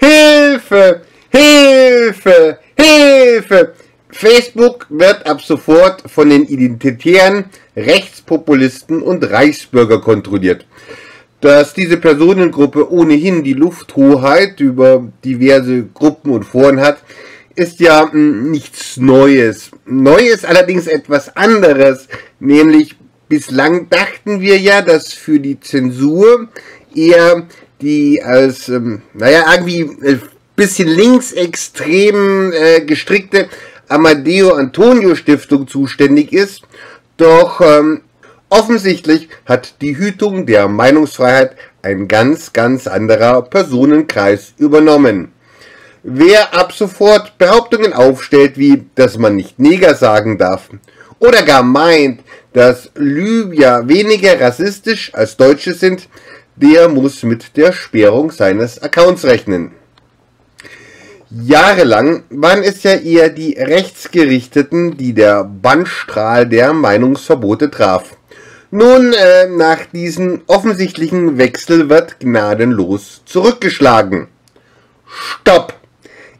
Hilfe! Hilfe! Hilfe! Facebook wird ab sofort von den Identitären, Rechtspopulisten und Reichsbürger kontrolliert. Dass diese Personengruppe ohnehin die Lufthoheit über diverse Gruppen und Foren hat, ist ja hm, nichts Neues. Neu ist allerdings etwas anderes, nämlich bislang dachten wir ja, dass für die Zensur eher die als, ähm, naja, irgendwie ein äh, bisschen linksextrem äh, gestrickte Amadeo Antonio Stiftung zuständig ist, doch ähm, offensichtlich hat die Hütung der Meinungsfreiheit ein ganz, ganz anderer Personenkreis übernommen. Wer ab sofort Behauptungen aufstellt, wie, dass man nicht Neger sagen darf, oder gar meint, dass Libyer weniger rassistisch als Deutsche sind, der muss mit der Sperrung seines Accounts rechnen. Jahrelang waren es ja eher die Rechtsgerichteten, die der Bannstrahl der Meinungsverbote traf. Nun, äh, nach diesem offensichtlichen Wechsel wird gnadenlos zurückgeschlagen. Stopp!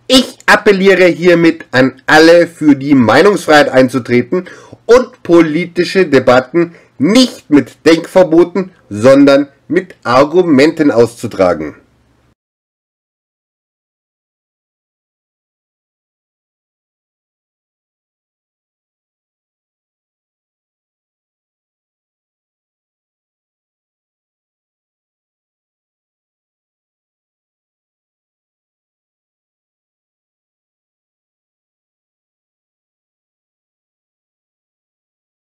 Ich appelliere hiermit an alle, für die Meinungsfreiheit einzutreten und politische Debatten nicht mit Denkverboten, sondern mit Argumenten auszutragen.